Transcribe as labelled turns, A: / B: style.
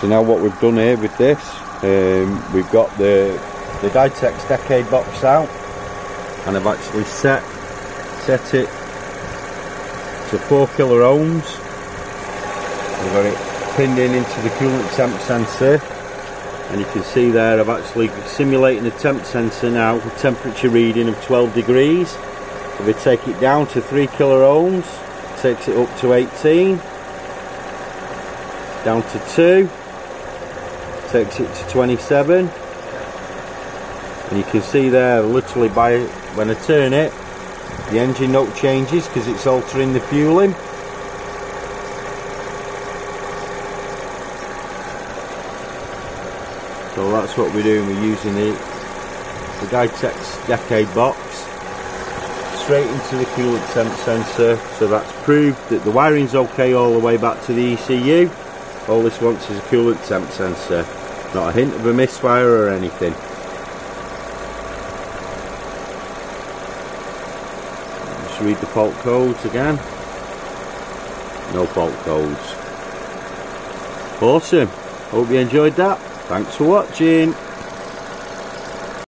A: so now what we've done here with this um, we've got the the Dytex decade box out and I've actually set set it to 4 kilo ohms. I've got it pinned in into the coolant temp sensor and you can see there I've actually simulating the temp sensor now with a temperature reading of 12 degrees. If we take it down to 3 kilo ohms takes it up to 18 down to 2 takes it to 27 and you can see there literally by when I turn it the engine note changes because it's altering the fueling. So that's what we're doing we're using the the Dytex decade box straight into the coolant temp sensor. So that's proved that the wiring's okay all the way back to the ECU all this wants is a coolant temp sensor not a hint of a misfire or anything. Just read the fault codes again. No fault codes. Awesome. Hope you enjoyed that. Thanks for watching.